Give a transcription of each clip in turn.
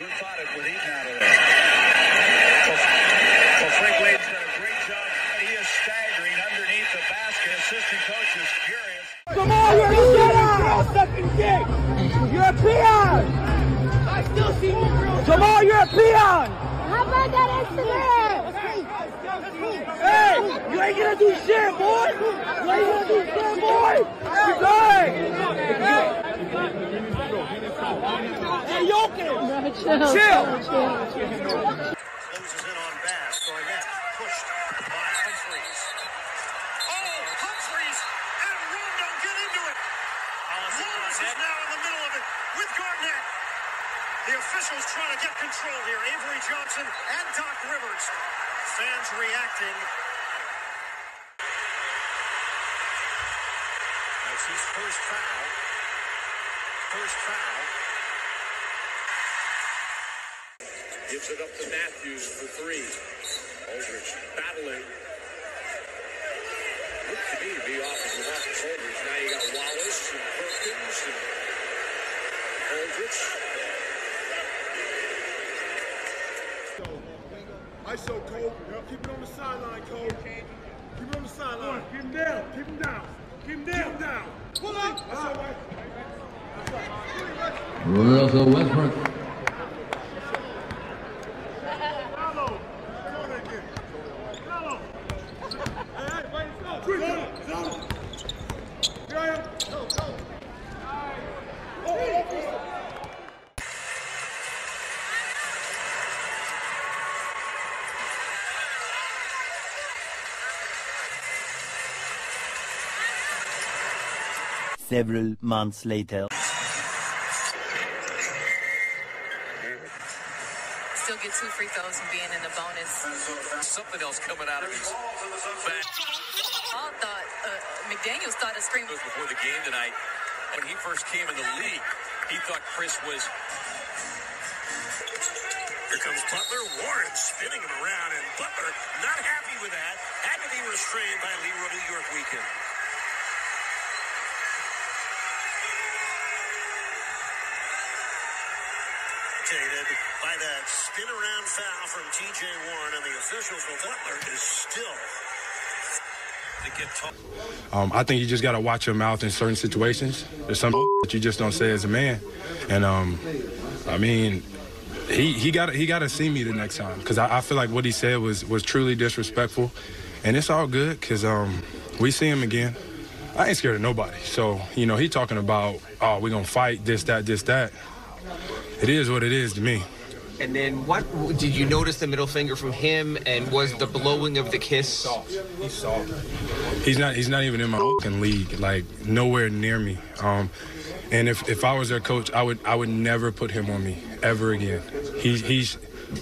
Who thought it would out of there? So, so Frank Wade's done a great job. He is staggering underneath the basket. Assistant coach is furious. Come on, you're a peon! Second kick! You're a peon! I still see you girls. You're a peon! How about that Instagram? Hey, you ain't gonna do shit, boy! You ain't gonna do shit, boy! You good! Hey, Jokic! Chill! Closes in on Bass. Garnett pushed by Humphries. Oh, Humphries and Rondo get into it. Lawrence is now in the middle of it with Garnett. The officials trying to get control here. Avery Johnson and Doc Rivers. Fans reacting. That's his first foul. First foul. Gives it up to Matthews for three. Aldridge battling. Looked to me to be off of LaMarcus Aldridge. Now you got Wallace and Perkins and Aldridge. ISO Cole. Keep it on the sideline, Cole. Keep it on the sideline. Keep him down. Keep him down. Keep him down. Keep him down. Pull up. Ah. Russell Westbrook. Follow. Go there two free throws from being in the bonus. Something else coming out of his back. All thought, uh, McDaniels thought a screen. Before the game tonight, when he first came in the league, he thought Chris was Here comes Butler. Warren spinning him around, and Butler not happy with that. Had to be restrained by Leroy of New York weekend. By that spin around foul from TJ Warren, and the officials, but Butler is still. Um, I think you just got to watch your mouth in certain situations. There's some that you just don't say as a man. And um, I mean, he he got he to see me the next time because I, I feel like what he said was was truly disrespectful, and it's all good because um, we see him again. I ain't scared of nobody. So you know, he talking about oh we're gonna fight this that this that. It is what it is to me. And then what did you notice the middle finger from him and was the blowing of the kiss? He's soft. He's not. He's not even in my fucking league. Like nowhere near me. Um, and if, if I was their coach, I would I would never put him on me ever again. He's he's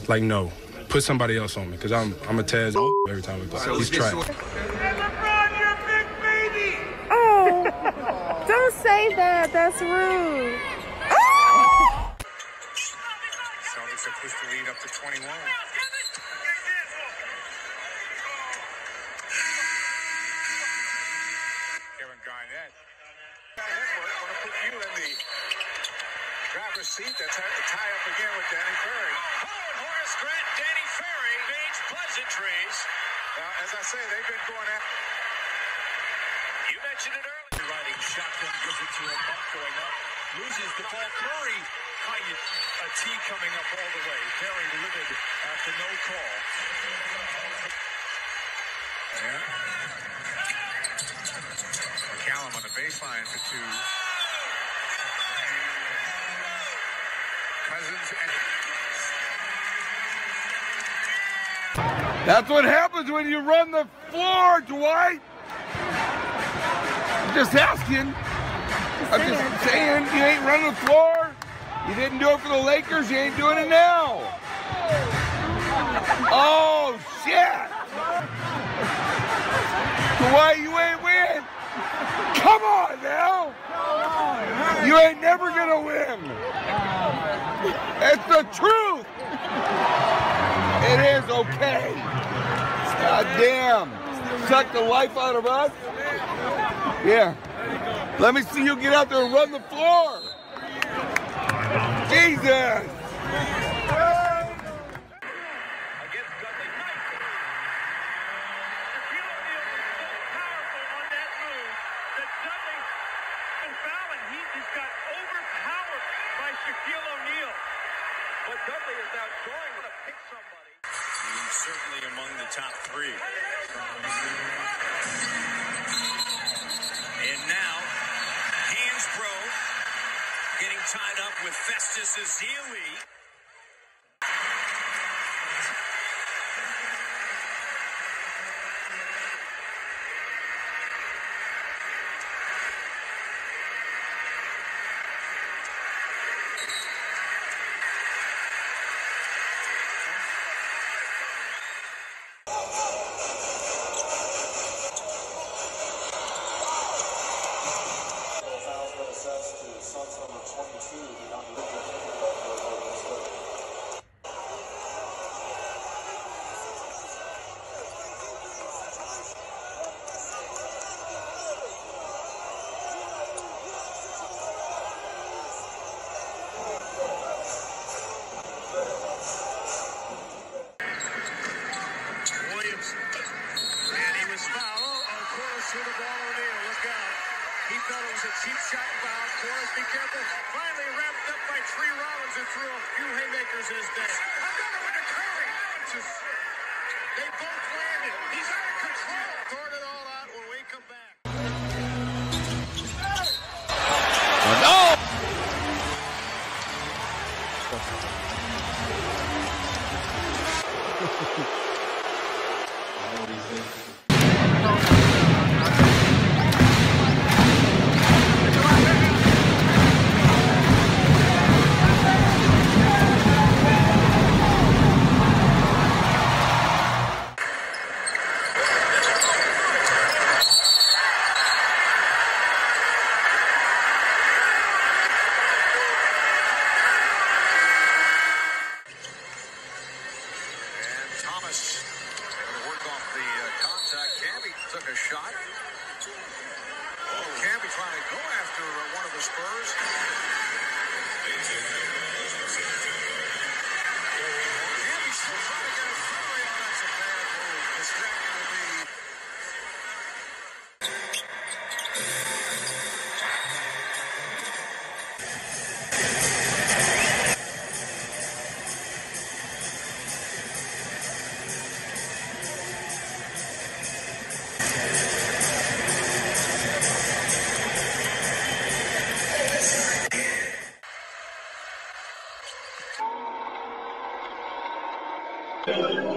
like no, put somebody else on me because I'm I'm a Taz every time we play. He's trash. Oh, don't say that. That's rude. Celtics have pushed the lead up to 21. Kevin Garnett. Network want to put you in the driver's seat. That's how to tie up again with Danny Ferry. Howard Horace Grant, Danny Ferry makes pleasantries. Now, as I say, they've been going at. You mentioned it earlier. Riding shotgun, gives it to him, up going up, loses the ball. Curry, kind of a T coming up all the way. Very livid after no call. Yeah. McCollum on the baseline for two. Cousins and That's what happens when you run the floor, Dwight. I'm just asking. I'm just saying, you ain't running the floor. You didn't do it for the Lakers, you ain't doing it now. Oh, shit. Why you ain't win? Come on now. You ain't never gonna win. It's the truth. It is okay. God damn. Suck the life out of us. Yeah. Let me see you get out there and run the floor. Jesus. Tied up with Festus Ezeli. Just, they both Thomas going to work off the uh, contact. Camby took a shot. Oh, Camby trying to go after uh, one of the Spurs.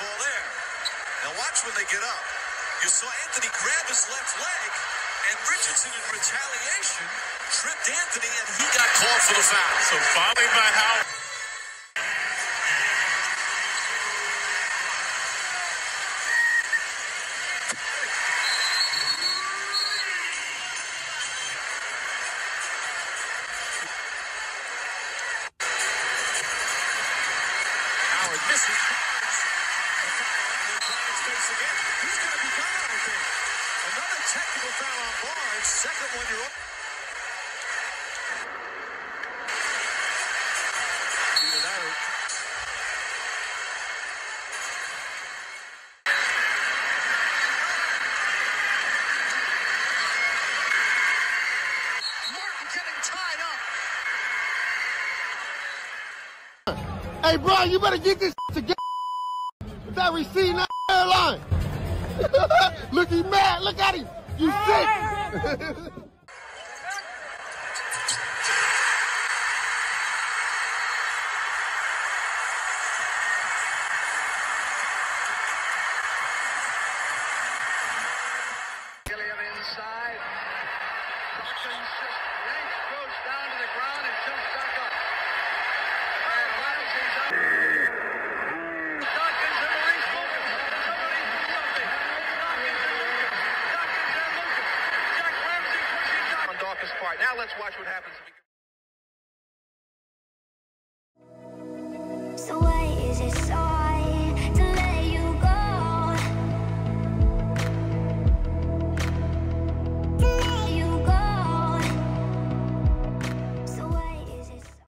ball there. Now watch when they get up. You saw Anthony grab his left leg, and Richardson in retaliation tripped Anthony, and he got called for the foul. So finally by Howard. Howard misses. Technical foul on Barnes. Second one, you're up. Hey, bro, you better get this together. That receipt not airline. Look, he mad. Look at him. You sick. Gilliam inside. Dawkins just yanks Gross down to the ground and jumps back up. And Ramsay's up. Dawkins and Maurice Lucas. Somebody do something. Dawkins and Lucas. Dawkins and Lucas. Jack Ramsay pushing Dawkins. On Dawkins' part. Now let's watch what happens